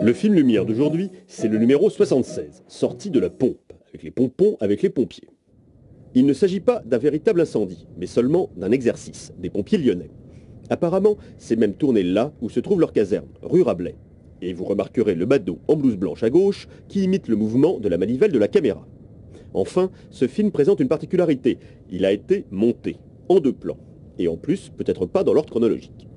Le film Lumière d'aujourd'hui, c'est le numéro 76, sorti de la pompe, avec les pompons, avec les pompiers. Il ne s'agit pas d'un véritable incendie, mais seulement d'un exercice des pompiers lyonnais. Apparemment, c'est même tourné là où se trouve leur caserne, rue Rabelais. Et vous remarquerez le badaud en blouse blanche à gauche qui imite le mouvement de la manivelle de la caméra. Enfin, ce film présente une particularité. Il a été monté en deux plans. Et en plus, peut-être pas dans l'ordre chronologique.